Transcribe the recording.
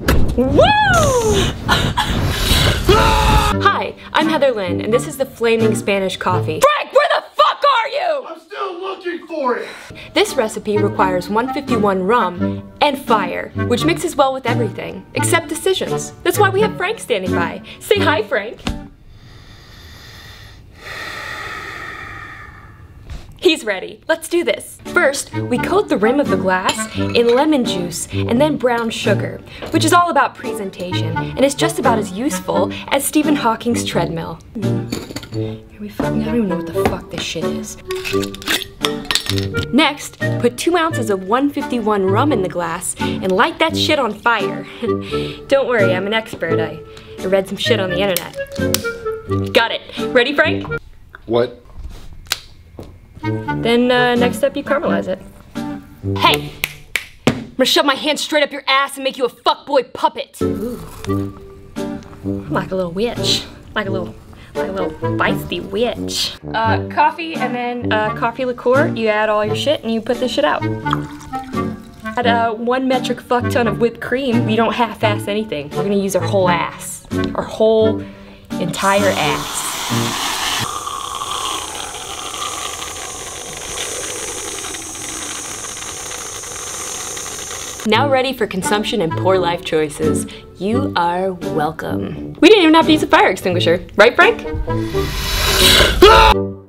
Woo! Hi, I'm Heather Lynn, and this is the Flaming Spanish Coffee. Frank, where the fuck are you? I'm still looking for it! This recipe requires 151 rum and fire, which mixes well with everything, except decisions. That's why we have Frank standing by. Say hi, Frank. He's ready. Let's do this. First, we coat the rim of the glass in lemon juice and then brown sugar, which is all about presentation and is just about as useful as Stephen Hawking's treadmill. Are we fucking, I don't even know what the fuck this shit is. Next, put two ounces of 151 rum in the glass and light that shit on fire. don't worry, I'm an expert. I, I read some shit on the internet. Got it. Ready, Frank? What? Then uh, next up, you caramelize it. Hey! I'm gonna shove my hand straight up your ass and make you a fuckboy puppet. Ooh. I'm like a little witch. Like a little, like a little feisty witch. Uh, coffee and then uh, coffee liqueur. You add all your shit and you put this shit out. Add uh, one metric fuck ton of whipped cream. We don't half-ass anything. We're gonna use our whole ass. Our whole entire ass. Now hmm. ready for consumption and poor life choices. You are welcome. We didn't even have to use a fire extinguisher, right Frank?